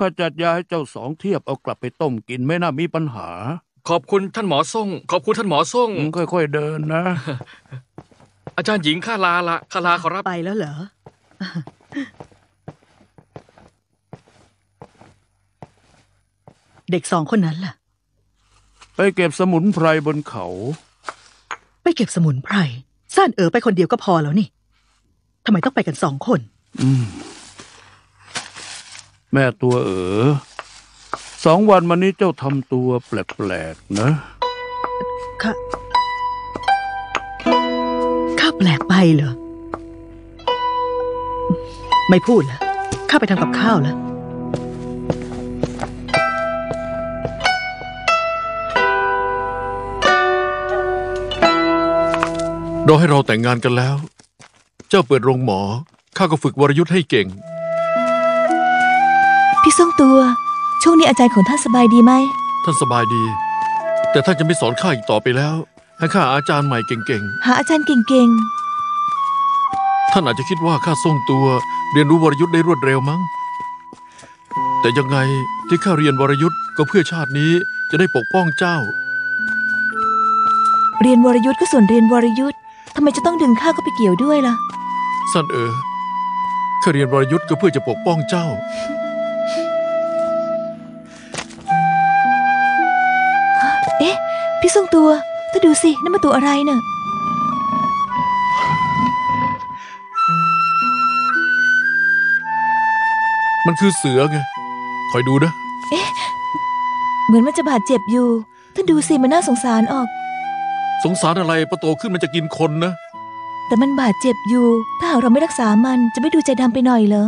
ข้าจัดยาให้เจ้าสองเทียบเอากลับไปต้มกินไม่น่ามีปัญหา ขอบคุณท่านหมอส่ง ขอบคุณท่านหมอส่งอืมค่อยๆเดินนะ อาจารย์หญิงข้าลาละข้าลาขอรับ ไปแล้วเหรอ เด็กสองคนนั้นล่ะ ไปเก็บสมุนไพรบนเขา ไปเก็บสมุนไพร ซ่านเอ๋อไปคนเดียวก็พอแล้วนี่ทำไมต้องไปกันสองคน อืม แม่ตัวเอ๋อสองวันมานี้เจ้าทำตัวแปลกๆนะ ข้า ข้าแปลกไปเหรอ ไม่พูดแล้วข้าไปทำกับข้าวแล้วรอให้เราแต่งงานกันแล้ว เจ้าเปิดโรงหมอ ข้าก็ฝึกวรยุทธ์ให้เก่ง พี่ส่งตัว ช่วงนี้อาจารย์ของท่านสบายดีไหม ท่านสบายดี แต่ท่านจะไม่สอนข้าอีกต่อไปแล้ว ให้ข้าหาอาจารย์ใหม่เก่งหาอาจารย์เก่งๆ ท่านอาจจะคิดว่าข้าทรงตัวเรียนรู้วรยุทธ์ได้รวดเร็วมั้ง แต่ยังไงที่ข้าเรียนวรยุทธ์ก็เพื่อชาตินี้จะได้ปกป้องเจ้า ๆ เรียนวรยุทธ์ก็ส่วนเรียนวรยุทธ์ทำไมจะต้องดึงข้าเข้าไปเกี่ยวด้วยล่ะ สั้นเออข้าเรียนวรยุทธ์ก็เพื่อจะปกป้องเจ้า อ๊ะพี่ส่งตัวถ้าดูสินั่นมันตัวอะไรเน่ะมันคือเสือไง คอยดูนะเหมือนมันจะบาดเจ็บอยู่ ท่านดูสิมันน่าสงสารออก สงสารอะไรพอโตขึ้นมันจะกินคนนะ แต่มันบาดเจ็บอยู่ ถ้าหากเราไม่รักษามันจะไม่ดูใจดำไปหน่อยเหรอ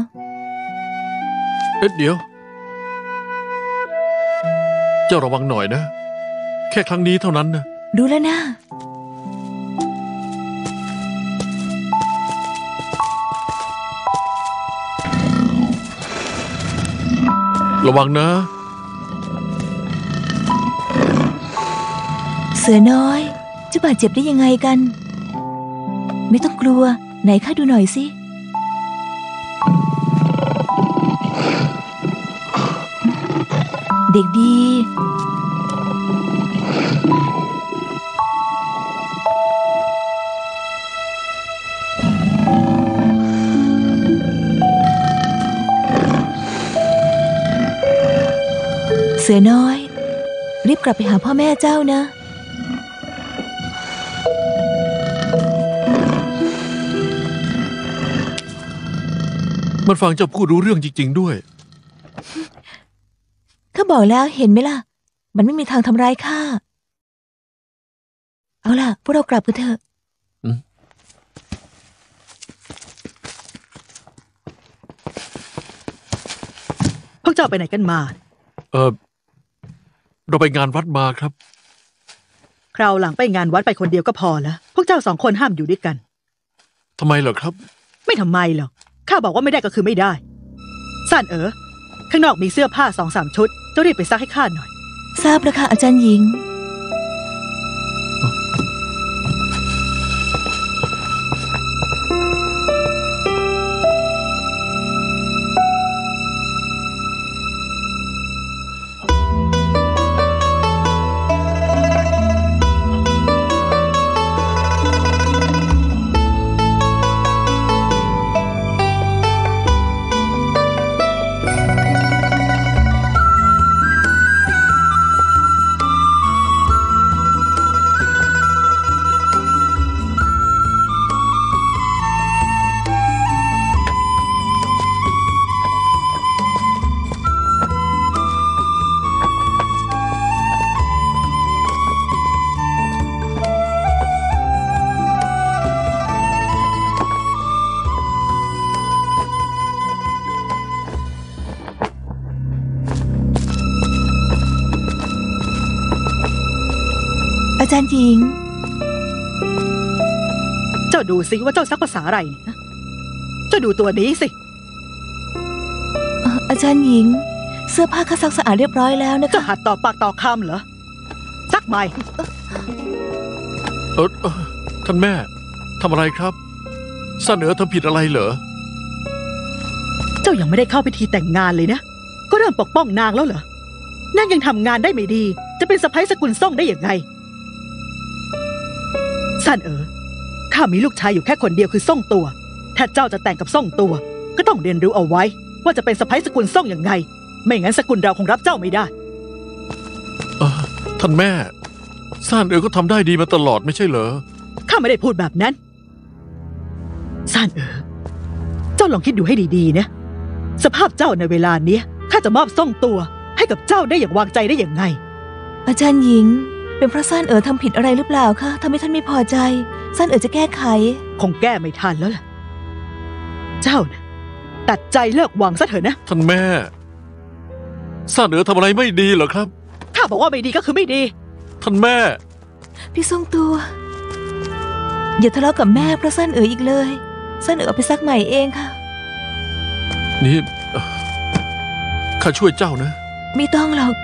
เอ๊ะเดี๋ยว เจ้าระวังหน่อยนะ แค่ครั้งนี้เท่านั้นนะรู้แล้วนะระวังนะ เสือน้อยจะบาดเจ็บได้ยังไงกัน ไม่ต้องกลัว ไหนข้าดูหน่อยสิ เด็กดี เสือน้อย รีบกลับไปหาพ่อแม่เจ้านะ มันฟังเจ้าพูดรู้เรื่องจริง ๆ ด้วย ข้าบอกแล้วเห็นไหมล่ะ มันไม่มีทางทำร้ายข้า เอาล่ะ พวกเรากลับกันเถอะ พวกเจ้าไปไหนกันมา เออ เราไปงานวัดมาครับ คราวหลังไปงานวัดไปคนเดียวก็พอแล้วพวกเจ้าสองคนห้ามอยู่ด้วยกัน ทำไมเหรอครับ ไม่ทำไมหรอกข้าบอกว่าไม่ได้ก็คือไม่ได้ซ่านเอ๋อข้างนอกมีเสื้อผ้าสองสามชุดเจ้ารีบไปซักให้ข้าหน่อย ทราบแล้วค่ะอาจารย์หญิง จารย์หญิง เจ้าดูสิว่าเจ้าซักภาษาอะไรเนี่ยนะเจ้าดูตัวนี้สิเอ่ออาจารย์หญิง เสื้อผ้าข้าซักสะอาดเรียบร้อยแล้วนะเจ้าคะหัดต่อปากต่อคำเหรอซักใหม่เออเออท่านแม่ทำอะไรครับสั้นเอ๋อทำผิดอะไรเหรอ เจ้ายังไม่ได้เข้าพิธีแต่งงานเลยนะ ก็เริ่มปกป้องนางแล้วเหรอ นางยังทำงานได้ไม่ดี จะเป็นสะพ้ยสกุลส่งได้อย่างไง ซันเอ๋อข้ามีลูกชายอยู่แค่คนเดียวคือส่งตัว ถ้าเจ้าจะแต่งกับส่งตัว ก็ต้องเรียนรู้เอาไว้ ว่าจะเป็นสะพ้ยสกุลส่งอย่างไง ไม่งั้นสกุลเราคงรับเจ้าไม่ได้เอ่อท่านแม่ซ่านเอ๋อก็ทำได้ดีมาตลอดไม่ใช่เหรอข้าไม่ได้พูดแบบนั้นซานเอ๋อเจ้าลองคิดดูให้ดีๆนะสภาพเจ้าในเวลาเนี้ยข้าจะมอบส่งตัวให้กับเจ้าได้อย่างวางใจได้อย่างไง อาจารย์หญิง เป็นเพราะซ่านเอ๋อทำผิดอะไรหรือเปล่าคะทำให้ท่านไม่พอใจซ่านเอ๋อจะแก้ไข คงแก้ไม่ทันแล้วล่ะ เจ้านะตัดใจเลิกหวังซะเถอะนะ ท่านแม่ซ่านเอ๋อทำอะไรไม่ดีเหรอครับข้าบอกว่าไม่ดีก็คือไม่ดี ท่านแม่ พี่ทรงตัว อย่าทะเลาะกับแม่เพราะซ่านเอ๋ออีกเลยซ่านเอ๋อเอาไปซักใหม่เองค่ะ นี่เอ่อข้าช่วยเจ้านะ ไม่ต้องหรอก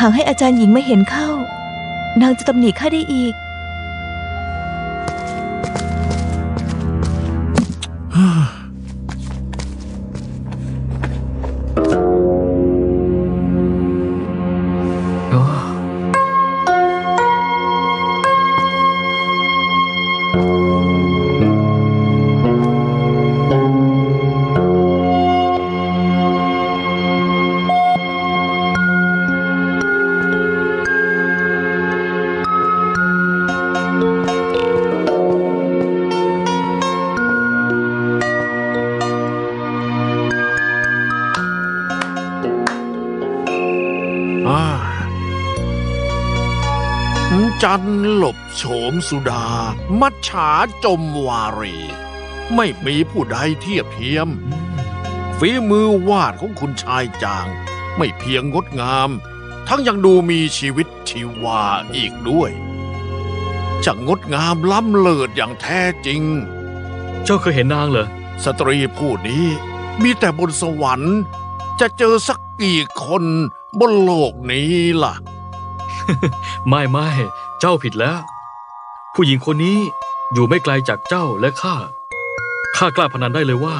หากให้อาจารย์หญิงมาเห็นเข้า นางจะตำหนิข้าได้อีก สุดา มัจฉาจมวารี ไม่มีผู้ใดเทียบเทียม ฝีมือวาดของคุณชายจาง ไม่เพียงงดงาม ทั้งยังดูมีชีวิตชีวาอีกด้วยจะงดงามล้ำเลิศอย่างแท้จริง เจ้าเคยเห็นนางเหรอ สตรีผู้นี้มีแต่บนสวรรค์ จะเจอสักกี่คนบนโลกนี้ล่ะ ไม่ไม่เจ้าผิดแล้ว ผู้หญิงคนนี้อยู่ไม่ไกลจากเจ้าและข้า ข้ากล้าพนันได้เลยว่า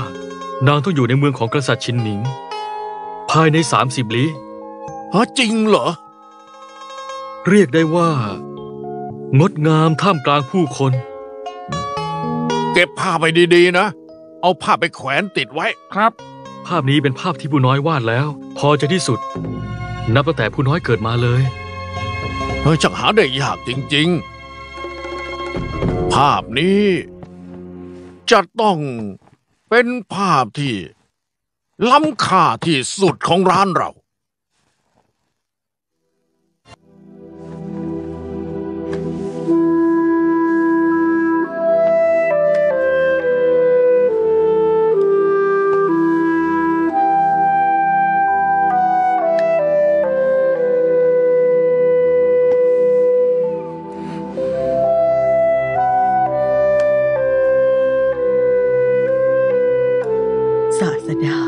นางต้องอยู่ในเมืองของกษัตริย์ชินหนิง ภายในสามสิบลี้ฮะจริงเหรอ เรียกได้ว่า งดงามท่ามกลางผู้คน เก็บผ้าไปดีๆนะ เอาผ้าไปแขวนติดไว้ครับ ภาพนี้เป็นภาพที่ผู้น้อยวาดแล้ว พอจะที่สุด นับตั้งแต่ผู้น้อยเกิดมาเลย เฮ้ยช่างหาได้ยากจริง ๆ ภาพนี้ จะต้องเป็นภาพที่ล้ำค่าที่สุดของร้านเรา ดา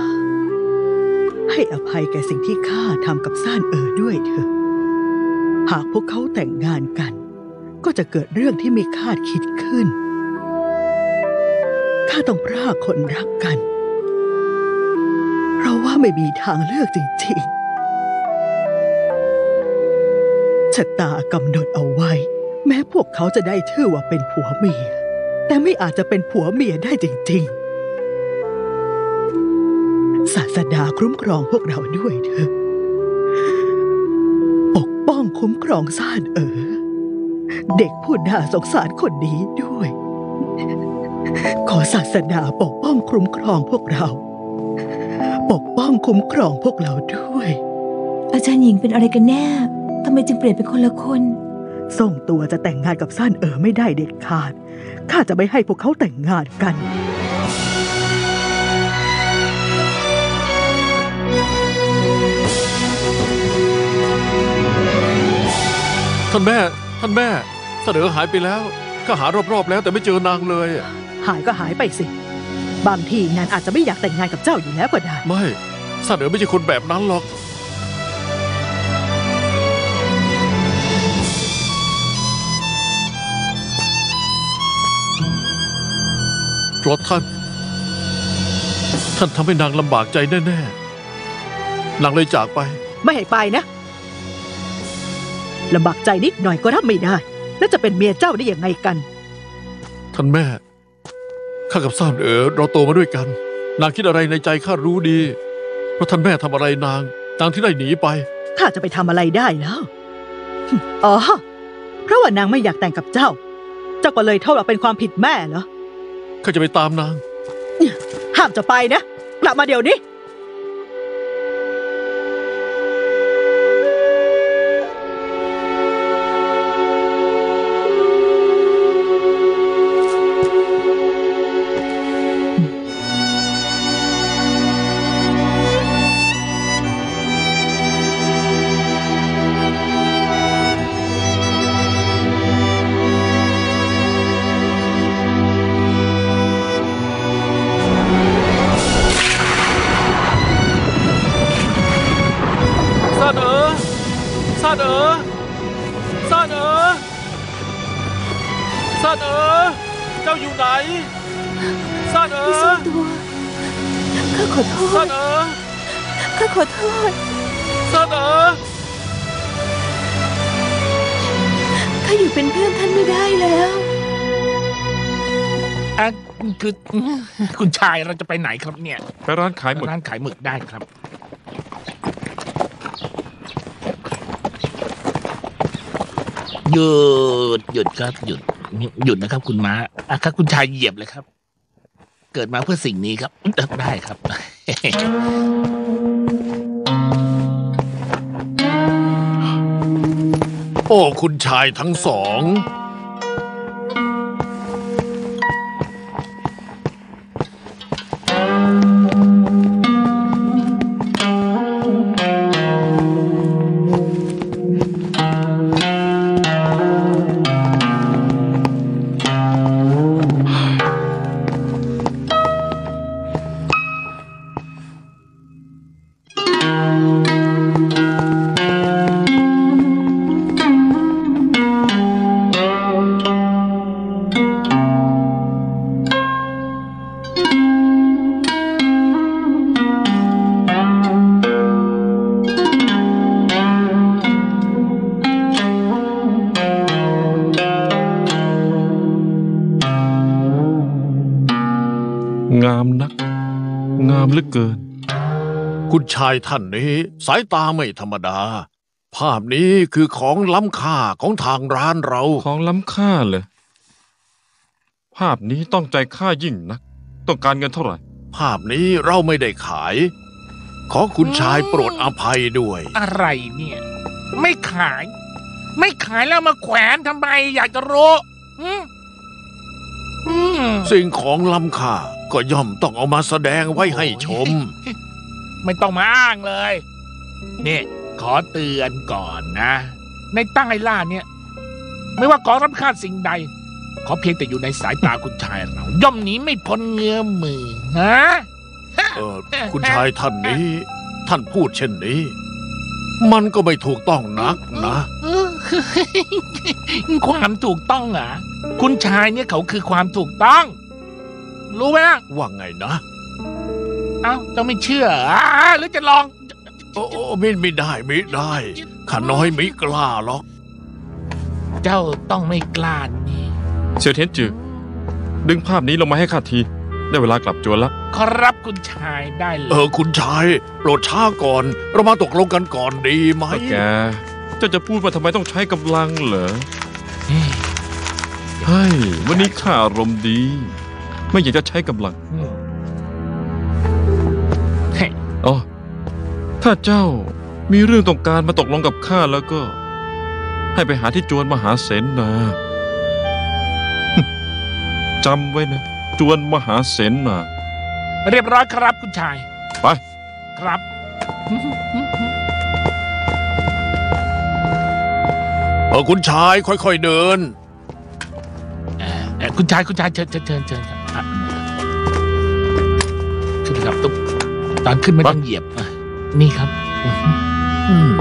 ให้อภัยแก่สิ่งที่ข้าทำกับซ่านเอ๋อด้วยเถอะ หากพวกเขาแต่งงานกัน ก็จะเกิดเรื่องที่ไม่คาดคิดขึ้น ข้าต้องพรากคนรักกัน เพราะว่าไม่มีทางเลือกจริงๆชะตากำหนดเอาไว้ แม้พวกเขาจะได้ชื่อว่าเป็นผัวเมีย แต่ไม่อาจจะเป็นผัวเมียได้จริง ๆ ศาสดาคุ้มครองพวกเราด้วยเถอะปกป้องคุ้มครองซ่านเอ๋อเด็กผู้น่าสงสารคนนี้ด้วย ขอศาสดาปกป้องคุ้มครองพวกเรา ปกป้องคุ้มครองพวกเราด้วย อาจารย์หญิงเป็นอะไรกันแน่ทำไมจึงเปลี่ยนเป็นคนละคนส่งตัวจะแต่งงานกับซ่านเอ๋อไม่ได้เด็ดขาด ข้าจะไม่ให้พวกเขาแต่งงานกัน ท่านแม่ ท่านแม่เสนอหายไปแล้วข้าหารอบๆแล้วแต่ไม่เจอนางเลย หายก็หายไปสิ บางทีนานอาจจะไม่อยากแต่งงานกับเจ้าอยู่แล้วก็ได้ ไม่เสนอไม่ใช่คนแบบนั้นหรอกเพราะท่าน ท่านทำให้นางลำบากใจแน่นางเลยจากไป ไม่ให้ไปนะ ลำบากใจนิดหน่อยก็รับไม่ได้ แล้วจะเป็นเมียเจ้าได้ยังไงกัน ท่านแม่ ข้ากับซ่านเอ๋อเราโตมาด้วยกัน นางคิดอะไรในใจข้ารู้ดี เพราะท่านแม่ทำอะไรนาง นางที่ได้หนีไปข้าจะไปทำอะไรได้แล้วอ๋อ เพราะว่านางไม่อยากแต่งกับเจ้า เจ้าก็เลยเท่ากับเป็นความผิดแม่เหรอข้าจะไปตามนาง ห้ามจะไปนะ กลับมาเดี๋ยวนี้ ข้าขอโทซาษนเอ๋อข้าขอโทษ ซานเอ๋อข้าอยู่เป็นเพื่อนท่านไม่ได้แล้ว อะคือคุณชายเราจะไปไหนครับเนี่ยไปร้านขายหมึกร้านขายหมึกได้ครับ หยุดหยุดครับหยุดหยุดนะครับ คุณม้าอะครับคุณชายเหยียบเลยครับ เกิดมาเพื่อสิ่งนี้ครับ ได้ครับโอ้ คุณชายทั้งสอง งามนัก งามเหลือเกิน คุณชายท่านนี้ สายตาไม่ธรรมดา ภาพนี้คือของล้ำค่าของทางร้านเรา ของล้ำค่าเลย ภาพนี้ต้องใจค่ายิ่งนัก ต้องการเงินเท่าไหร่ ภาพนี้เราไม่ได้ขาย ขอคุณชายโปรดอภัยด้วย อะไรเนี่ย ไม่ขาย ไม่ขายแล้วมาแขวนทำไมอยากจะรู้ อืม อืม สิ่งของล้ำค่า ก็ย่อมต้องเอามาแสดงไว้ให้ชม ไม่ต้องมาอ้างเลยเนี่ยขอเตือนก่อนนะ ในใต้ล่าเนี่ย ไม่ว่าของรับค่าสิ่งใด ขอเพียงแต่อยู่ในสายตาคุณชายเรา ย่อมหนีไม่พ้นเงื้อมมือฮะเออคุณชายท่านนี้ ท่านพูดเช่นนี้ มันก็ไม่ถูกต้องนักนะเออความถูกต้องเหรอะ คุณชายเนี่ยเขาคือความถูกต้อง รู้ไหมนะว่าไงนะ เอ้าเจ้าไม่เชื่ออ่าหรือจะลอง โอ้โอ้ไม่ไม่ได้ไม่ได้ข้าน้อยไม่กล้าหรอก เจ้าต้องไม่กล้านี่เสี่ยวเทียนจือดึงภาพนี้ลงมาให้ข้าที ได้เวลากลับจวนแล้วขอรับคุณชายได้เลเอยอคุณชายโปรดช้าก่อน เรามาตกลงกันก่อนดีไหมก็แกเจ้าจะพูดว่าทำไมต้องใช้กำลังเหรอเฮ้ยวันนี้ข้าอารมณ์ดี ไม่อยากจะใช้กำลังอืมเฮ้ยอ๋อถ้าเจ้ามีเรื่องต้องการมาตกลงกับข้าแล้วก็ ให้ไปหาที่จวนมหาเสนนาจำไว้นะ จวนมหาเสนนาเรียบร้อยครับคุณชาย ไปครับเออคุณชายค่อยๆเดินเอ่อเอ่อคุณชายคุณชายเชิญเชิญเชิญเชิญ ครับอะขึ้นไปครับตุ๊กตอนขึ้นไม่ต้องเหยียบอะนี่ครับอืม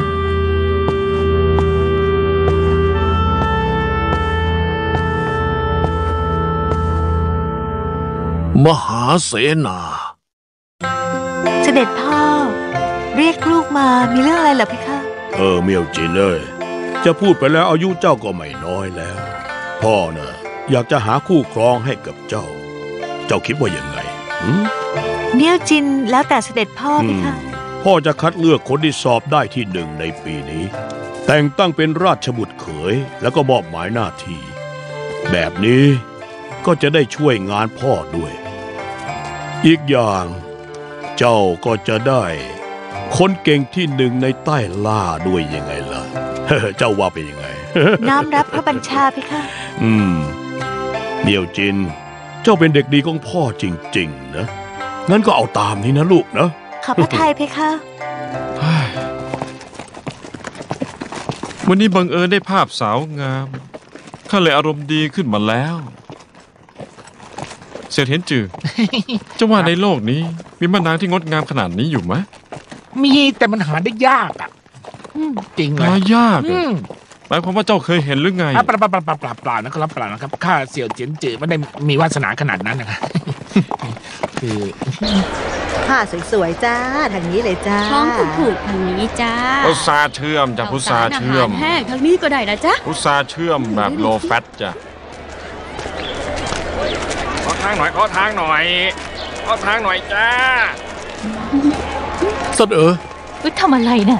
มหาเสนา เสด็จพ่อ เรียกลูกมามีเรื่องอะไรเหรอเพคะเออเมียวจินเอ้ยจะพูดไปแล้วอายุเจ้าก็ไม่น้อยแล้ว พ่อน่ะอยากจะหาคู่ครองให้กับเจ้า เจ้าคิดว่ายังไงหืม เมียวจินแล้วแต่เสด็จพ่อเพคะ พ่อจะคัดเลือกคนที่สอบได้ที่หนึ่งในปีนี้ แต่งตั้งเป็นราชบุตรเขย แล้วก็มอบหมายหน้าที่ แบบนี้ก็จะได้ช่วยงานพ่อด้วย อีกอย่าง เจ้าก็จะได้ คนเก่งที่หนึ่งในใต้ล่าด้วยยังไงล่ะ เจ้าว่าเป็นยังไง น้อมรับพระบัญชาเพคะอืมเมียวจิน เจ้าเป็นเด็กดีของพ่อจริง ๆ นะ งั้นก็เอาตามนี้นะลูกนะขอบพระทัยเพคะเฮ้ยวันนี้บังเอิญได้ภาพสาวงาม ข้าเลยอารมณ์ดีขึ้นมาแล้ว เสียเห็นจือ จะว่าในโลกนี้ มีมะนางที่งดงามขนาดนี้อยู่ไหมมีแต่มันหาได้ยากอะอืมจริงเลหายยากอือะม หมายความว่าเจ้าเคยเห็นหรือไง อะเปล่าเปล่าเปล่าเปล่าเปล่านะครับเปล่านะครับข้าเสี่ยวเจียนจือไม่ได้มีวาสนาขนาดนั้นนะครับ คือผ้าสวยๆจ้าทางนี้เลยจ้าท้องถูกๆทางนี้จ้าพุทราเชื่อมจ้ะพุทราเชื่อมสารอาหารแห้งทางนี้ก็ได้นะจ๊ะ พุทราเชื่อมแบบโลแฟตจ้ะขอทางหน่อยขอทางหน่อยขอทางหน่อยจ้าเสนอเอ้ยทำอะไรน่ะ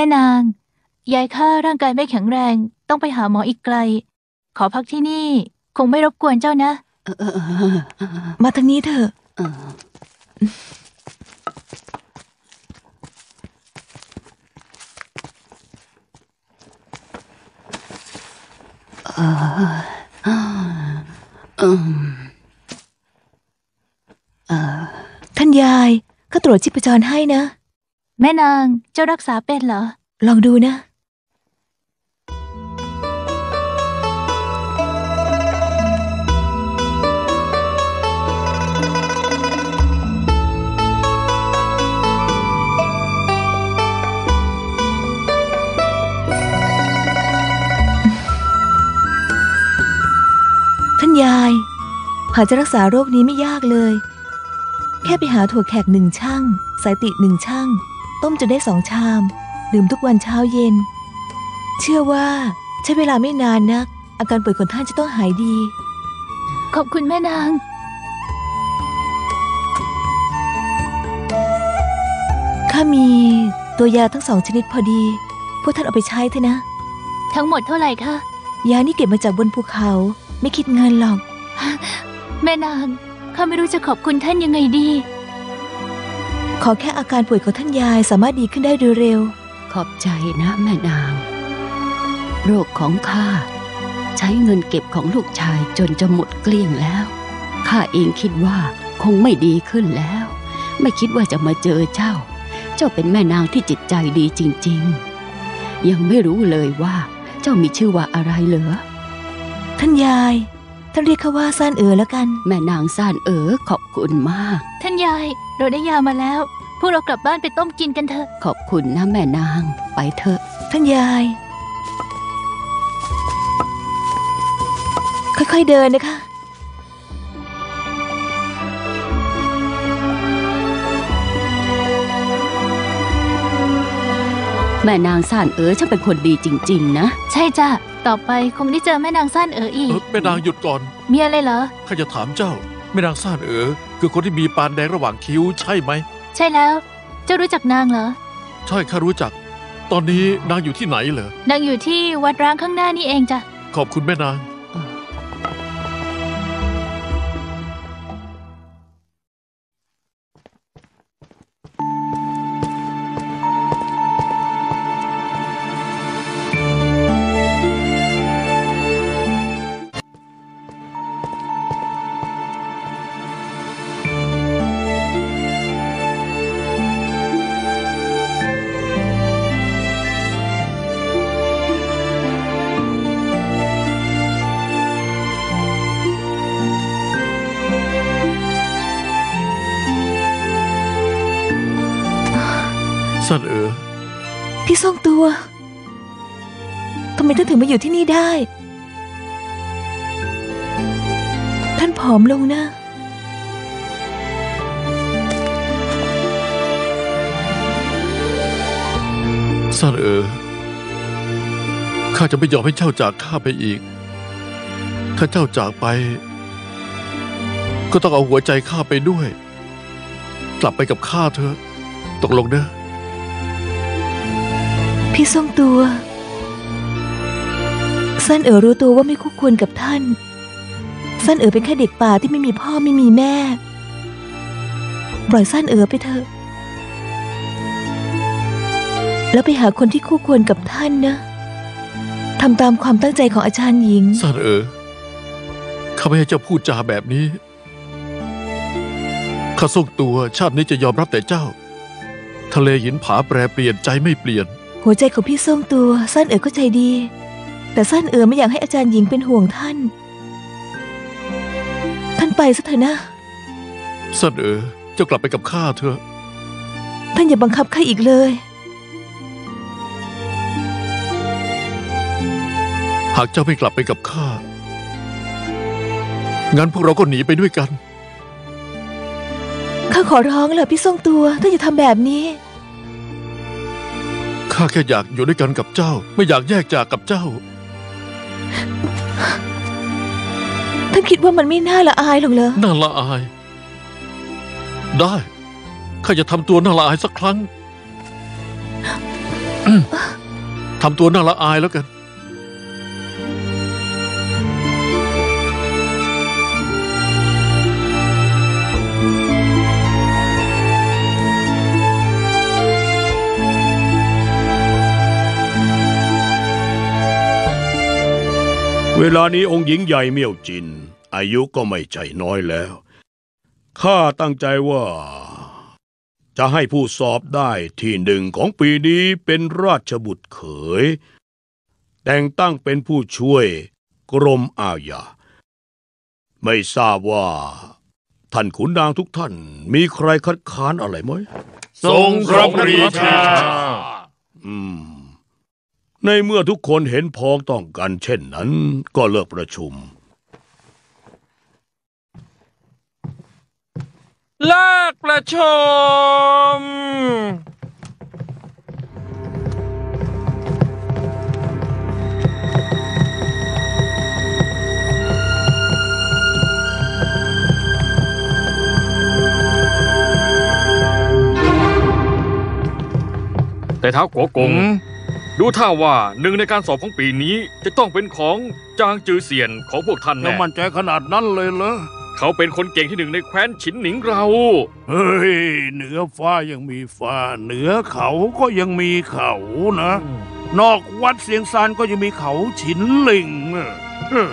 ม่นาง ยายข้าร่างกายไม่แข็งแรง ต้องไปหาหมออีกไกล ขอพักที่นี่ คงไม่รบกวนเจ้านะ มาทางนี้เถอะท่านยายก็ตรวจชีพจรให้นะ แม่นางเจ้ารักษาเป็นเหรอ ลองดูนะ ท่านยาย หาจะรักษาโรคนี้ไม่ยากเลย แค่ไปหาถั่วแขกหนึ่งช่าง สายติหนึ่งช่าง ต้มจนได้สองชาม ดื่มทุกวันเช้าเย็น เชื่อว่าใช้เวลาไม่นานนัก อาการป่วยของท่านจะต้องหายดี ขอบคุณแม่นาง ข้ามีตัวยาทั้งสองชนิดพอดี พวกท่านเอาไปใช้เถอะนะ ทั้งหมดเท่าไหร่คะยานี่เก็บมาจากบนภูเขาไม่คิดเงินหรอก แม่นางข้าไม่รู้จะขอบคุณท่านยังไงดี ขอแค่อาการป่วยของท่านยายสามารถดีขึ้นได้โดยเร็ว ขอบใจนะแม่นาง โรคของข้าใช้เงินเก็บของลูกชายจนจะหมดเกลี้ยงแล้ว ข้าเองคิดว่าคงไม่ดีขึ้นแล้ว ไม่คิดว่าจะมาเจอเจ้า เจ้าเป็นแม่นางที่จิตใจดีจริง ๆ ยังไม่รู้เลยว่า เจ้ามีชื่อว่าอะไรเหรอ ท่านยาย ท่านเรียกข้าว่าซ่านเอ๋อแล้วกัน แม่นางซ่านเอ๋อขอบคุณมาก ท่านยาย เราได้ยามาแล้ว พวกเรากลับบ้านไปต้มกินกันเถอะ ขอบคุณนะแม่นาง ไปเถอะ ท่านยาย ค่อยๆเดินนะคะแม่นางซ่านเอ๋อช่างเป็นคนดีจริง ๆ นะ ใช่จ้ะ ต่อไปคงได้เจอแม่นางซ่านเอ๋ออีเอกอแม่นางหยุดก่อน มีอะไรเหรอ ข้าจะถามเจ้า แม่นางซ่านเอ๋อคือคนที่มีปานแดงระหว่างคิ้วใช่ไหม ใช่แล้ว เจ้ารู้จักนางเหรอ ใช่ข้ารู้จัก ตอนนี้นางอยู่ที่ไหนเหรอ นางอยู่ที่วัดร้างข้างหน้านี่เองจ้ะ ขอบคุณแม่นาง อยู่ที่นี่ได้ ท่านผอมลงนะสั้นเอ๋อข้าจะไม่ยอมให้เจ้าจากข้าไปอีก ถ้าเจ้าจากไป ก็ต้องเอาหัวใจข้าไปด้วย กลับไปกับข้าเถอะ ตกลงเนอะพี่ทรงตัว สั้นเอ๋อรู้ตัวว่าไม่คู่ควรกับท่าน สั้นเอ๋อเป็นแค่เด็กป่าที่ไม่มีพ่อไม่มีแม่ ปล่อยสั้นเอ๋อไปเถอะ แล้วไปหาคนที่คู่ควรกับท่านนะทำตามความตั้งใจของอาจารย์หญิง สั้นเอ๋อข้าไม่ให้เจ้าพูดจาแบบนี้ ข้าทรงตัวชาตินี้จะยอมรับแต่เจ้า ทะเลหินผาแปรเปลี่ยนใจไม่เปลี่ยน หัวใจของพี่ทรงตัวสั้นเอ๋อก็ใจดี แต่สั้นเอ๋อไม่อยากให้อาจารย์หญิงเป็นห่วงท่าน ท่านไปซะเถอะนะ สั้นเอ๋อเจ้ากลับไปกับข้าเถอะ ท่านอย่าบังคับข้าอีกเลย หากเจ้าไม่กลับไปกับข้า งั้นพวกเราก็หนีไปด้วยกัน ข้าขอร้องเลยพี่ทรงตัว ท่านอย่าทำแบบนี้ ข้าแค่อยากอยู่ด้วยกันกับเจ้า ไม่อยากแยกจากกับเจ้า ท่านคิดว่ามันไม่น่าละอายหรอกเหรอ น่าละอาย ได้ ข้าจะทำตัวน่าละอายสักครั้ง ทำตัวน่าละอายแล้วกัน เวลานี้องค์หญิงใหญ่เมี่ยวจิน อายุก็ไม่ใช่น้อยแล้ว ข้าตั้งใจว่า จะให้ผู้สอบได้ที่หนึ่งของปีนี้เป็นราชบุตรเขย แต่งตั้งเป็นผู้ช่วยกรมอาญาไม่ทราบว่า ท่านขุนนางทุกท่าน มีใครคัดค้านอะไรไหมทรงพระปรีชาอืม ในเมื่อทุกคนเห็นพ้องต้องกันเช่นนั้น ก็เลิกประชุม เลิกประชุม แต่เท้ากัวกง ดูท่าว่าหนึ่งในการสอบของปีนี้จะต้องเป็นของจางจือเซียนของพวกท่านแล้วแน่ มั่นใจขนาดนั้นเลยเหรอ เขาเป็นคนเก่งที่หนึ่งในแคว้นฉินหนิงเรา เฮ้ย เหนือฟ้ายังมีฟ้า เหนือเขาก็ยังมีเขานะ นอกวัดเสียงซานก็ยังมีเขาฉินหลิงเออเออ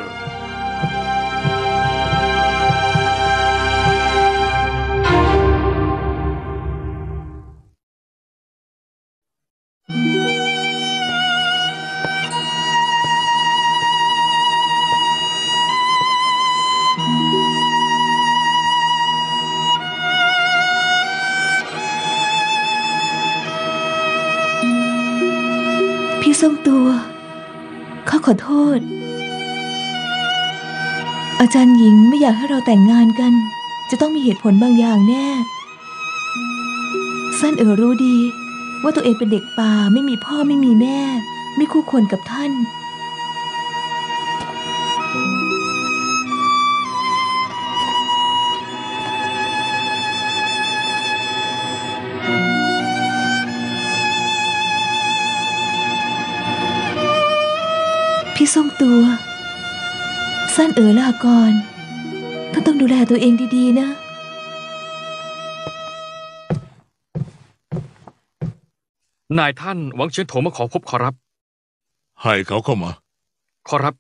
อาจารย์หญิงไม่อยากให้เราแต่งงานกัน จะต้องมีเหตุผลบางอย่างแน่ สั้นเอ๋อรู้ดี ว่าตัวเองเป็นเด็กป่าไม่มีพ่อไม่มีแม่ ไม่คู่ควรกับท่านพี่ทรงตัว สั้นเอ๋อลาก่อนท่านต้องดูแลตัวเองดีๆนะนายท่านหวังเชียนโถมาขอพบขอรับ ให้เขาเข้ามา ขอรับ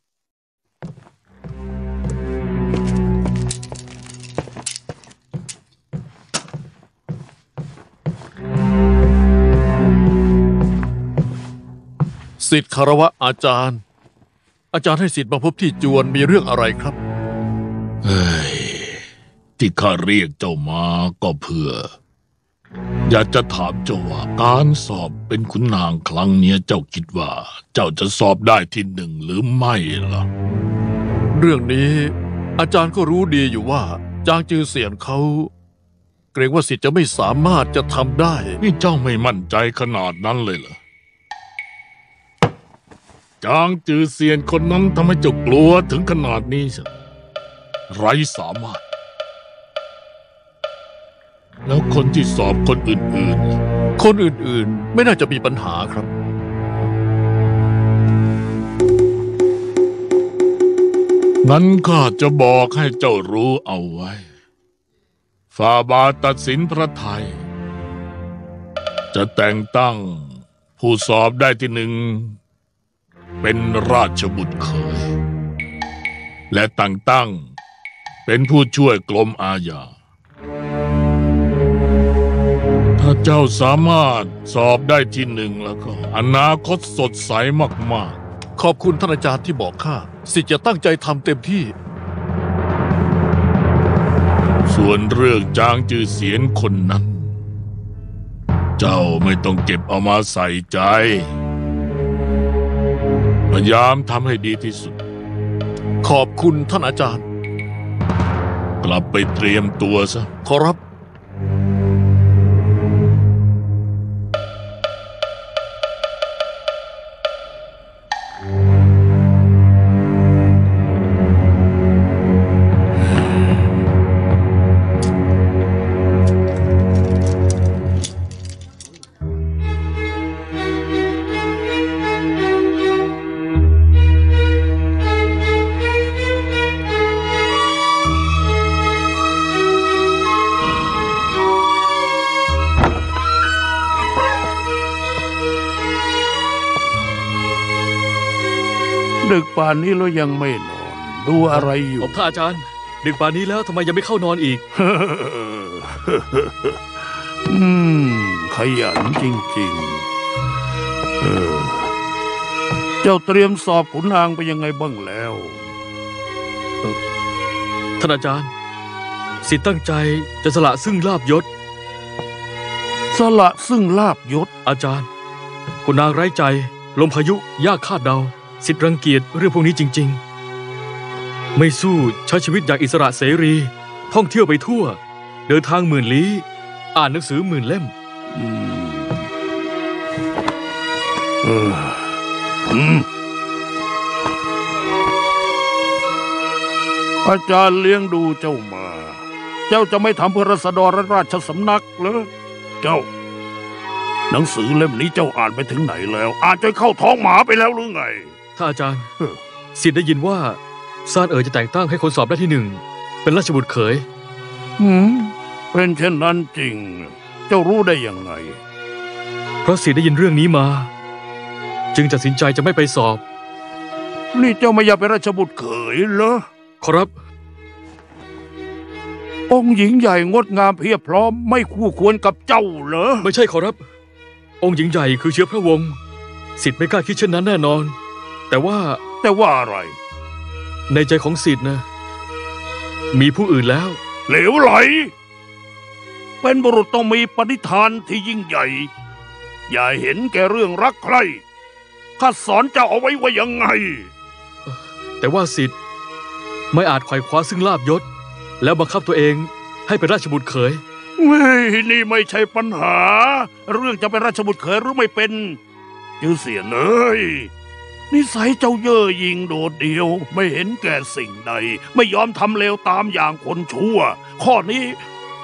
สิทธิ์คารวะอาจารย์ อาจารย์ให้สิทธิ์มาพบที่จวนมีเรื่องอะไรครับ เฮ้ย ที่ข้าเรียกเจ้ามาก็เพื่อ อยากจะถามเจ้าว่าการสอบเป็นขุนนางครั้งเนี้ยเจ้าคิดว่า เจ้าจะสอบได้ที่หนึ่งหรือไม่ล่ะ เรื่องนี้อาจารย์ก็รู้ดีอยู่ว่า จางจือเสียนเขา เกรงว่าสิทธิ์จะไม่สามารถจะทำได้ นี่เจ้าไม่มั่นใจขนาดนั้นเลยเหรอ จางจือเซียนคนนั้นทำให้เจ้ากลัวถึงขนาดนี้สิไร้สามารถ แล้วคนที่สอบคนอื่นๆ คนอื่นๆ ไม่น่าจะมีปัญหาครับ นั้นข้าจะบอกให้เจ้ารู้เอาไว้ฟาบาตัดสินพระไทย จะแต่งตั้งผู้สอบได้ที่หนึ่ง เป็นราชบุตรเขย และแต่งตั้ง เป็นผู้ช่วยกรมอาญา ถ้าเจ้าสามารถสอบได้ที่หนึ่งแล้วก็อนาคตสดใสมากๆ ขอบคุณท่านอาจารย์ที่บอกข้าสิทธิ์จะตั้งใจทำเต็มที่ ส่วนเรื่องจางจือเสียนคนนั้น เจ้าไม่ต้องเก็บเอามาใส่ใจพ ยายามทำให้ดีที่สุด ขอบคุณท่านอาจารย์ กลับไปเตรียมตัวซะ ขอรับานนี้เรายังไม่นอน ดูอะไรอยู่ ผมท่านอาจารย์ ดึกป่านนี้แล้วทำไมยังไม่เข้านอนอีก อืม ขยันจริงๆเออเจ้าเตรียมสอบขุนนางไปยังไงบ้างแล้ว ท่านอาจารย์ สิทธิ์ตั้งใจจะสละซึ่งลาบยศ สละซึ่งลาบยศ อาจารย์ คุณนางไร้ใจ ลมพายุยากคาดเดา สิทธิ์รังเกียจเรื่องพวกนี้จริง ๆ ไม่สู้ใช้ชีวิตอย่างอิสระเสรี ท่องเที่ยวไปทั่ว เดินทางหมื่นลี้ อ่านหนังสือหมื่นเล่มอืมเอออืมอาจารย์เลี้ยงดูเจ้ามา เจ้าจะไม่ทำเพื่อรัษฎรและราชสำนักเหรอเจ้า หนังสือเล่มนี้เจ้าอ่านไปถึงไหนแล้ว อ่านจนเข้าท้องหมาไปแล้วหรือไง ถ้าอาจารย์เออสิทธิ์ได้ยินว่าซานเอ๋อจะแต่งตั้งให้คนสอบได้ที่หนึ่งเป็นราชบุตรเขยหืมเป็นเช่นนั้นจริง เจ้ารู้ได้ยังไง เพราะสิทธิ์ได้ยินเรื่องนี้มา จึงตัดสินใจจะไม่ไปสอบ นี่เจ้าไม่อยากเป็นราชบุตรเขยเหรอขอรับ องค์หญิงใหญ่งดงามเพียบพร้อมไม่คู่ควรกับเจ้าเหรอ ไม่ใช่ขอรับ องค์หญิงใหญ่คือเชื้อพระวงศ์สิทธิ์ไม่กล้าคิดเช่นนั้นแน่นอน แต่ว่าแต่ว่าอะไร ในใจของสิทธิ์นะ มีผู้อื่นแล้ว เหลวไหล เป็นบุรุษต้องมีปณิธานที่ยิ่งใหญ่ อย่าเห็นแก่เรื่องรักใครข้าสอนเจ้าเอาไว้ว่ายังไง แต่ว่าสิทธิ์ไม่อาจไขว่คว้าซึ่งลาบยศ แล้วบังคับตัวเองให้เป็นราชบุตรเขยเฮ้ยนี่ไม่ใช่ปัญหา เรื่องจะเป็นราชบุตรเขยหรือไม่เป็นจือเสียเลย นิสัยเจ้าเย่อหยิ่งโดดเดี่ยว ไม่เห็นแก่สิ่งใด ไม่ยอมทำเลวตามอย่างคนชั่ว ข้อนี้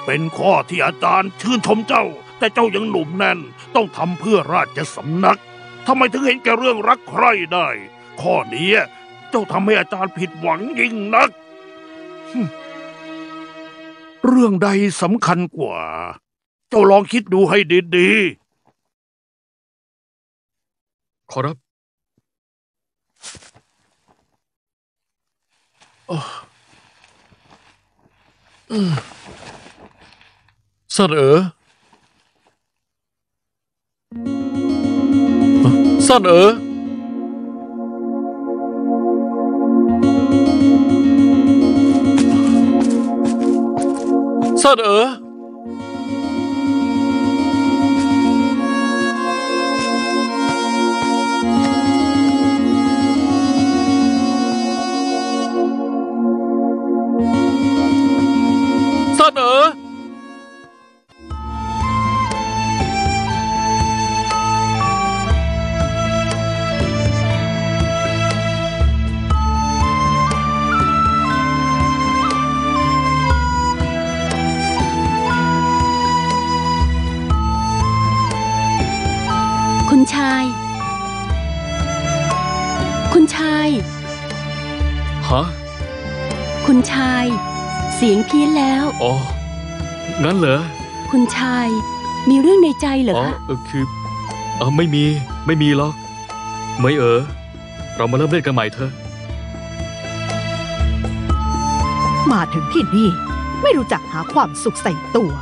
เป็นข้อที่อาจารย์ชื่นชมเจ้า แต่เจ้ายังหนุ่มแน่น ต้องทำเพื่อราชสำนักทำไมถึงเห็นแก่เรื่องรักใครได้ ข้อนี้เจ้าทำให้อาจารย์ผิดหวังยิ่งนัก เรื่องใดสำคัญกว่า เจ้าลองคิดดูให้ดีๆขอรับ เสนอเส สียงเพี้ยนแล้ว อ๋อ งั้นเหรอคุณชายมีเรื่องในใจเหรออ๋อคะเออคือเออไม่มีไม่มีหรอกไม่เออ เรามาเริ่มเล่นกันใหม่เถอะ มาถึงที่นี่ ไม่รู้จักหาความสุขใส่ตัว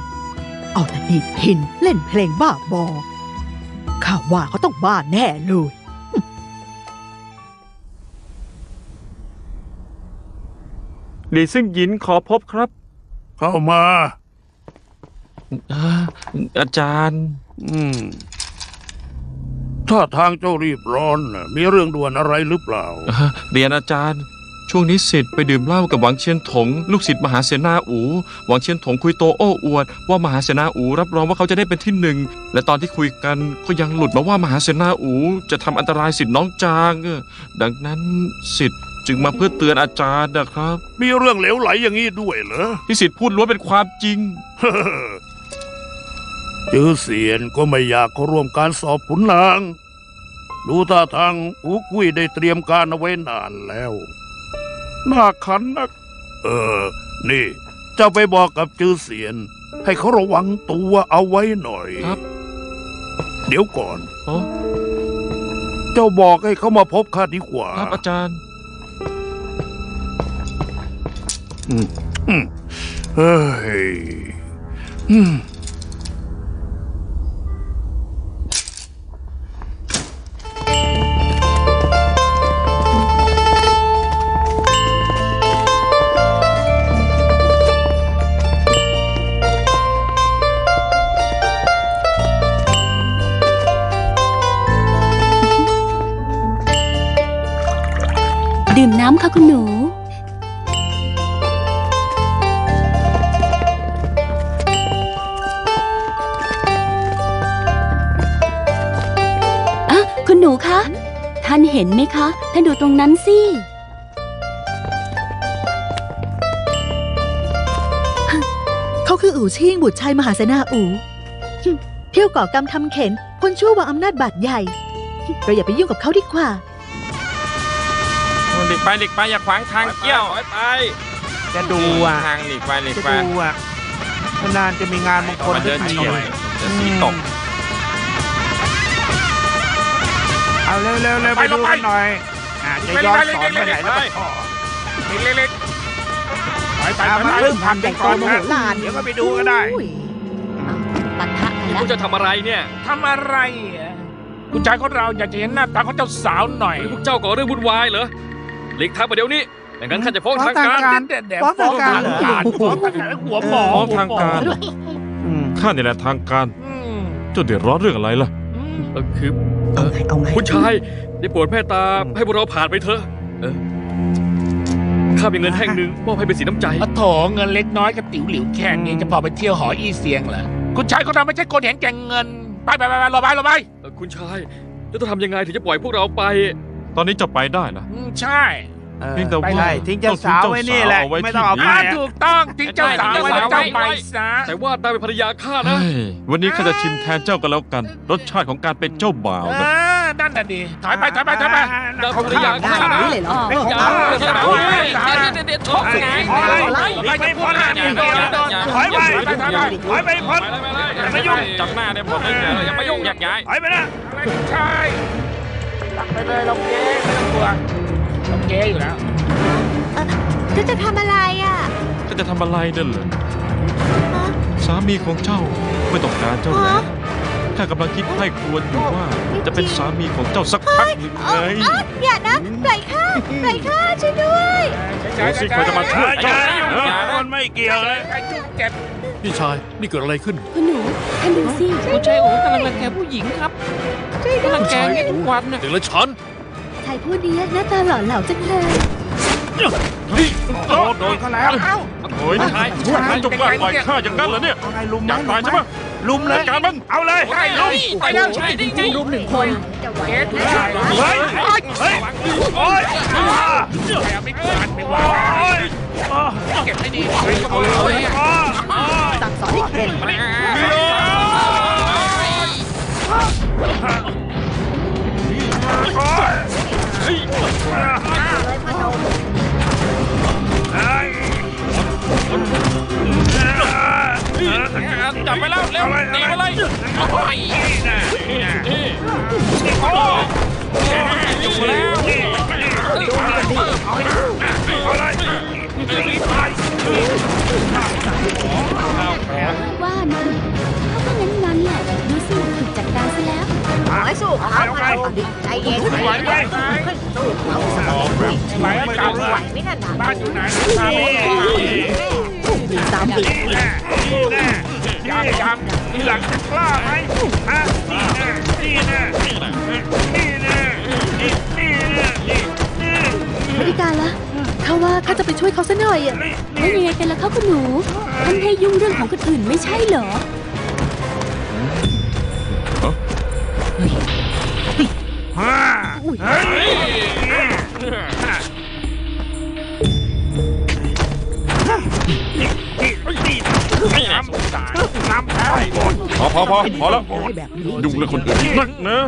เอาแต่ดีดพินเล่นเพลงบ้าบอข้าว่าเขาต้องบ้าแน่เลย ดีซึ่งหยินขอพบครับๆเข้ามาอ่าอาจารย์ อืมถ้าทางเจ้ารีบร้อนน่ะมีเรื่องด่วนอะไรหรือเปล่าอ่า เรียนอาจารย์ ช่วงนี้สิทธิ์ไปดื่มเหล้ากับหวังเชียนถง ลูกศิษย์มหาเสนาอู หวังเชียนถงคุยโตโอ้อวด ว่ามหาเสนาอูรับรองว่าเขาจะได้เป็นที่หนึ่งและตอนที่คุยกันก็ยังหลุดมาว่ามหาเสนาอู จะทำอันตรายสิทธิ์น้องจางเออดังนั้นสิทธิ์ จึงมาเพื่อเตือนอาจารย์นะครับ มีเรื่องเหลวไหลอย่างนี้ด้วยเหรอที่สิทธิ์พูดล้วนเป็นความจริง จือเสียนก็ไม่อยากเข้าร่วมการสอบขุนนาง ดูท่าทางอูกุยได้เตรียมการเอาไว้นานแล้ว น่าขันนัก เออ นี่เจ้าไปบอกกับจือเสียน ให้เขาระวังตัวเอาไว้หน่อยครับ เดี๋ยวก่อนอ๋อเจ้าบอกให้เขามาพบข้าดีกว่า ครับอาจารย์ ดื่มน้ำค่ะคุณหนู ท่านเห็นไหมคะ ท่านดูตรงนั้นสิ เขาคืออู่ชิงบุตรชายมหาเสนาอู่หึเที่ยวก่อกรรมทำเข็น คนชั่ววางอำนาจบาดใหญ่หึเราอย่าไปยุ่งกับเขาดีกว่า หลีกไปหลีกไปอย่าขวางทางเกี้ยวถอยไปจะดูอะทางหลีกไปหลีกจะไปดูอะนานๆจะมีงานมงคลมาสัเดิกนทีเฉียดจะสีตก เอาเร็วๆเร็วไปดูกันหน่อยอาจจะย้อนสอนไปไหนแล้วก็ต่อเล็กๆไปไปตามไปมาไปเริ่มทำกันก่อนนะเดี๋ยวก็ไปดูก็ได้อุ้ยปะทะกันแล้วคุณจะทำอะไรเนี่ยทำอะไรอะคุณชายของเราอยากจะเห็นหน้าตาของเจ้าสาวหน่อยพวกเจ้าก่อเรื่องวุ่นวายเหรอหลีกทางมาเดี๋ยวนี้ไม่งั้นข้าจะฟ้องทางการเด็ดๆฟ้องทางการฟ้องทางการหัวหมอฟ้องทางการข้านี่แหละทางการอืมเจ้าเดือดร้อนเรื่องอะไรล่ะอืม เออคือเอเอาอไงเอาไงคุณชายได้โปรดแม่ตาให้พวกเราผ่านไปเถอะเออข้ามีเงินแท่งหนึ่งมอบให้เป็นสีน้ำใจ อะโถเงินเล็กน้อยกับติ๋วหลิวแค่นี้จะพอไปเที่ยวหออีเสียงเหรอคุณชายของเราไม่ใช่คนเห็นแก่เงิน ไปไปไปไปรอไปรอไปเออคุณชายแล้วต้องทำยังไงถึงจะปล่อยพวกเราไป ตอนนี้จะไปได้นะ อืมใช่ เพียงแต่ว่าไปเลยทิ้งเจ้าสาวไว้นี่แหละไม่ต้องเอาไปอ่าถูกต้องทิ้งเจ้าสาวไว้แล้วเจ้าไปซะแต่ว่าตาเป็นภรรยาข้านะ เฮ้ยวันนี้ข้าจะชิมแทนเจ้ากันแล้วกัน รสชาติของการเป็นเจ้าบ่าวเอนะอนั่นน่ะดิถอยไปถอยไปถอยไปเดินคนละอย่างได้แบบนี้เลยเหรอไม่ของอย่าเราอย่าถอยเดี๋ยวเดี๋ยวชกไงไปไปพ้นแล้วนี่ถอยไปถอยไปถอยไปพ้นอย่ามายุ่งจับหน้าเนี่ยผมไม่อย่ามายุ่งอยากย้ายถอยไปนะอะไรคุณชายตักไปเลยลงเก๊ไม่ต้องกลัว ลงเก๊อยู่แล้วเจะจะทำอะไรอะก็จะทำอะไรนั่นเหรอสามีของเจ้าไม่ต้องการเจ้าแล้วข้ากำลังคิดให้ควรอยู่ว่าจะเป็นสามีของเจ้าสักพักหนึ่งไงอย่านะปล่อยข้าปล่อยข้าช่วยด้วยดูสิใครจะมาช่วยอเจ้าย่ายุ่งเออคนไม่เกี่ยวเลยใครจุกเจ็บพี่ชาย นี่เกิดอะไรขึ้น คุณหนูท่านดูสิ ผู้ชายโอ๋กำลังรังแกผู้หญิงครับกำลังแกอย่างนี้ทุกวันน่ะเด็กและฉันชาย ผู้นี้หน้าตาหล่อเหลาจังเลยโดนโดนเขาแล้วเอ้าโอ้ยนายนายจงว่าปล่อยข้าอย่างนั้นเหรอเนี่ยเอาไงลุมอยากตายใช่ไหมลุมเลยจัดการมันเอาเลยไปเลยไปเลยใช่จริงๆรุมหนึ่งคนเก๊ผู้ชายเฮ้ยเฮ้ยโอ้ยใครเอาไม่กวาดไม่วางโอ้ยเก็บให้ดีไปขโมยเลยสั่งสอนให้เก่ง จับไปแล้วเร็วหนีมาเลยโอ้ยอยู่แล้วว่านะ สู้เขาเอาดิใจเย็นไหวไหมสู้เขาสมองไปกลับไหวไม่นั่นน่ะบ้านอยู่ไหนตามมีสามปีนี่แน่นี่แน่ยามยามทีหลังจะกล้าไหมฮะนี่แน่นี่แน่นี่แน่นี่นี่แน่นี่นี่ไม่ได้การละเขาว่าข้าจะไปช่วยเขาซะหน่อยอะแล้วยังไงกันล่ะคะคุณหนูท่านให้ยุ่งเรื่องของคนอื่นไม่ใช่เหรอาเฮ้ยน้ำสารน้ำไผ่บนพอพอพอพอแล้วได้แบบนี้ยุ่งเรื่องคนอื่นนักนะ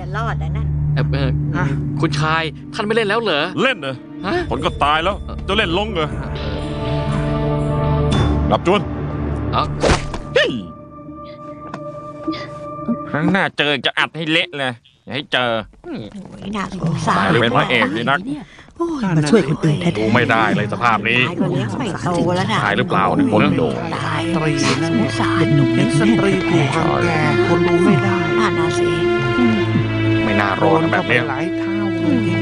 จะรอดนะนั่นเอ่อเอ่อคุณชายท่านไม่เล่นแล้วเหรอ เล่นเหรอฮะผลก็ตายแล้ว จะเล่นลงเหรอรับจวนเอาเฮ้ยครั้งหน้าเจอจะอัดให้เละเลยอย่า ให้เจอน่าสงสารตายเลยเป็นพระเอกดีนัก โอ้ยมาช่วยคนอื่นแท้ดูไม่ได้เลยสภาพนี้ ตายก็เลี้ยงไม่โตแล้วนะตายหรือเปล่าเนี่ยคนโดตายตรีสงสารหนุ่มเด็กสตรีถูกรังแกคนรู้ไม่ได้น่านาสิไม่น่ารอดนะแบบเนี้ย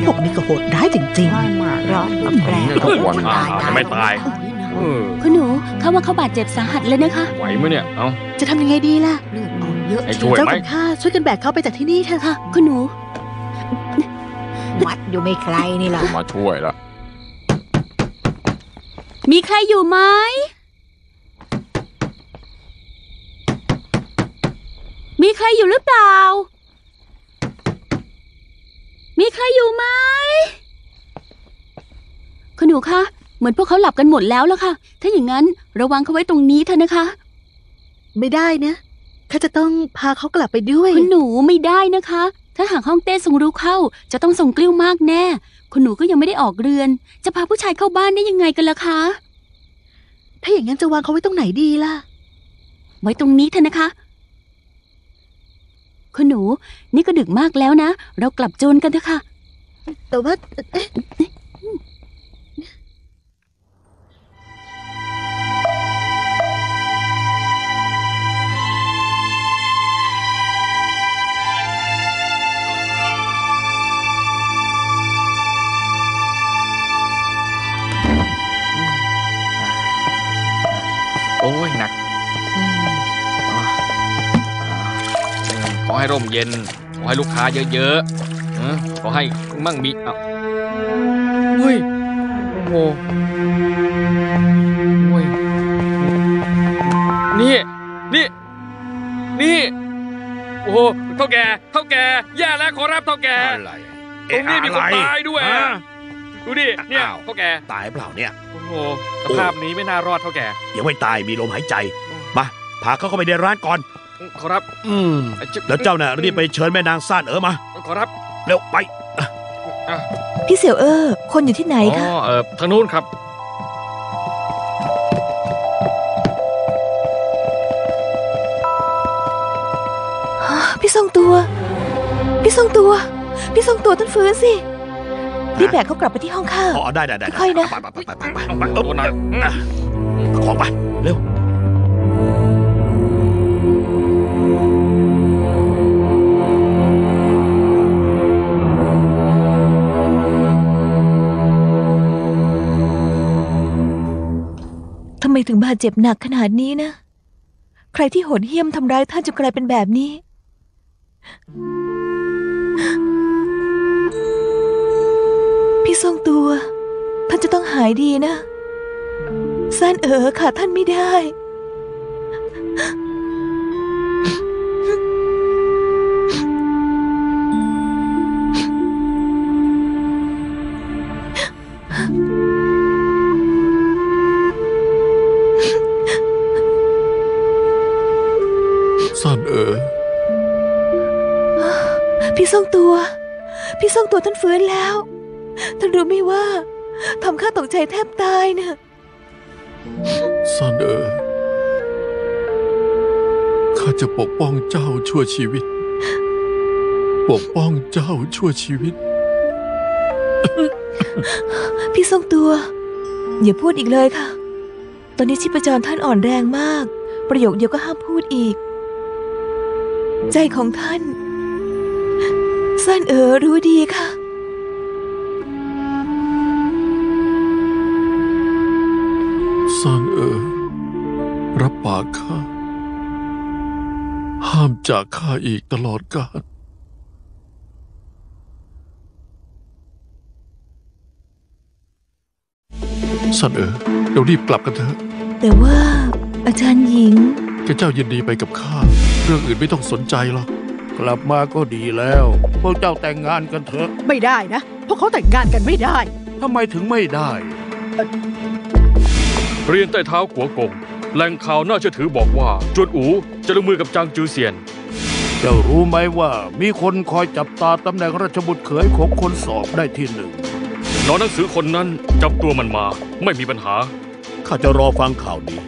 พวกนี้ก็โหดร้ายจริงร้อนกับแปลทุกวันอ่าจะไม่ตาย เออคุณหนูเขาว่าเขาบาดเจ็บสาหัสเลยนะคะ ไหวไหมเนี่ย เอ้า จะทำยังไงดีล่ะ เลือดออก เยอะให้ช่วยเจ้าไหม กับข้าช่วยกันแบกเขาไปจากที่นี่เถอะค่ะ คุณหนู วัดอยู่ไม่ไกลนี่แหละมาช่วยละมีใครอยู่ไหม มีใครอยู่หรือเปล่า มีใครอยู่ไหม คุณหนูคะ เหมือนพวกเขาหลับกันหมดแล้วล่ะค่ะ ถ้าอย่างนั้นระวังเขาไว้ตรงนี้เถอะนะคะ ไม่ได้นะ ข้าจะต้องพาเขากลับไปด้วยคุณหนูไม่ได้นะคะ ถ้าหากห้องเต้ทรงรู้เข้า จะต้องทรงกลิ้วมากแน่ คุณหนูก็ยังไม่ได้ออกเรือน จะพาผู้ชายเข้าบ้านได้ยังไงกันล่ะคะ ถ้าอย่างนั้นจะวางเขาไว้ตรงไหนดีล่ะ ไว้ตรงนี้เถอะนะคะ คุณหนู นี่ก็ดึกมากแล้วนะ เรากลับโจรกันเถอะค่ะ แต่ว่าเอ๊ะ ขอให้ร่มเย็น ขอให้ลูกค้าเยอะๆเออขอให้มั่งมีเอ้าเฮ้ยโอ้โหโอ้ยนี่ นี่ นี่ โอ้โหเท่าแก่เท่าแก่แย่แล้วขอรับเท่าแก่อะไรตรงนี้มีคนตายด้วยฮะดูดิเนี่ยอ้าวเท่าแก่ตายเปล่าเนี่ยโอ้โหสภาพนี้ไม่น่ารอดเท่าแก่ยังไม่ตายมีลมหายใจมาพาเขาเข้าไปในร้านก่อน ขอรับอืมแล้วเจ้าน่ะรีบไปเชิญแม่นางซ่านเอ๋อมาขขอรับเร็วไปพี่เสี่ยวเออคนอยู่ที่ไหนอ๋คะอเออทางนู้นครับ พี่ทรงตัว พี่ทรงตัว พี่ทรงตัวต้นฟื้นสิรีบแบกเขากลับไปที่ห้องข้า อ๋อได้ได้ได้ค่อยๆนะ ไปไปไปไปไปเอาไปตัวหน่อยอืมของไปเร็ว มถึงบาดเจ็บหนักขนาดนี้นะ ใครที่โหดเหี้ยมทำร้ายท่านจนกลายเป็นแบบนี้ พี่ทรงตัว ท่านจะต้องหายดีนะซานเอ๋อขาดท่านไม่ได้ ตัวท่านฟื้นแล้ว ท่านรู้ไหมว่าทำข้าตกใจแทบตายนะซ่านเอ๋อข้าจะปกป้องเจ้าชั่วชีวิต ปกป้องเจ้าชั่วชีวิต พี่ทรงตัว อย่าพูดอีกเลยค่ะ ตอนนี้ชีพจรท่านอ่อนแรงมาก ประโยคเดียวก็ห้ามพูดอีก ใจของท่าน สั้นเอ๋อรู้ดีค่ะ ซ่านเอ๋อรับปากข้า ห้ามจากข้าอีกตลอดกาลซ่านเอ๋อเรารีบกลับกันเถอะ แต่ว่าอาจารย์หญิง แกเจ้ายินดีไปกับข้า เรื่องอื่นไม่ต้องสนใจหรอก กลับมาก็ดีแล้ว พวกเจ้าแต่งงานกันเถอะ ไม่ได้นะ พวกเขาแต่งงานกันไม่ได้ ทำไมถึงไม่ได้ เรียนใต้เท้าขัวกง แหล่งข่าวน่าเชื่อถือบอกว่า จวนอูจะลงมือกับจางจือเซียน เจ้ารู้ไหมว่ามีคนคอยจับตาตำแหน่งราชบุตรเขยของคนสอบได้ที่หนึ่งน้องหนังสือคนนั้นจับตัวมันมา ไม่มีปัญหา ข้าจะรอฟังข่าวนี้